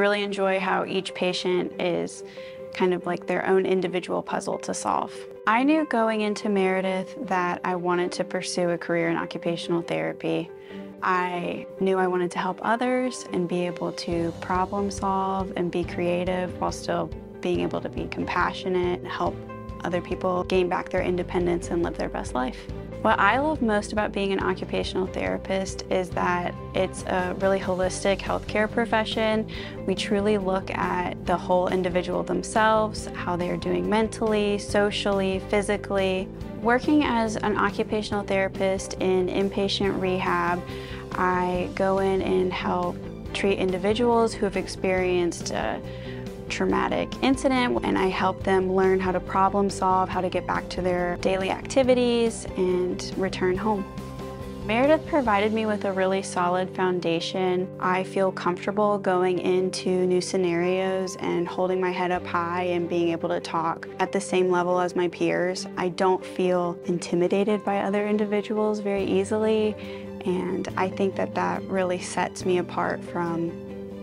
Really enjoy how each patient is kind of like their own individual puzzle to solve. I knew going into Meredith that I wanted to pursue a career in occupational therapy. I knew I wanted to help others and be able to problem solve and be creative while still being able to be compassionate and help other people gain back their independence and live their best life. What I love most about being an occupational therapist is that it's a really holistic healthcare profession. We truly look at the whole individual themselves, how they're doing mentally, socially, physically. Working as an occupational therapist in inpatient rehab, I go in and help treat individuals who have experienced uh, traumatic incident and I help them learn how to problem solve, how to get back to their daily activities and return home. Meredith provided me with a really solid foundation. I feel comfortable going into new scenarios and holding my head up high and being able to talk at the same level as my peers. I don't feel intimidated by other individuals very easily and I think that that really sets me apart from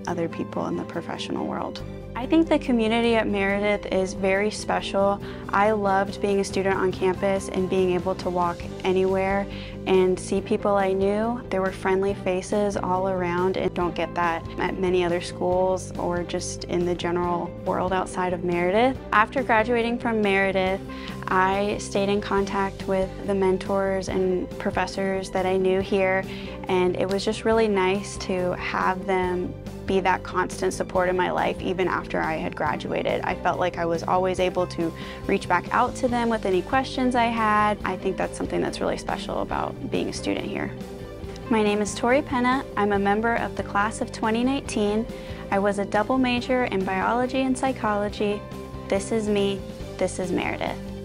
other people in the professional world. I think the community at Meredith is very special. I loved being a student on campus and being able to walk anywhere and see people I knew. There were friendly faces all around and don't get that at many other schools or just in the general world outside of Meredith. After graduating from Meredith, I stayed in contact with the mentors and professors that I knew here and it was just really nice to have them be that constant support in my life even after I had graduated. I felt like I was always able to reach back out to them with any questions I had. I think that's something that's really special about being a student here. My name is Tori Penna. I'm a member of the class of 2019. I was a double major in biology and psychology. This is me. This is Meredith.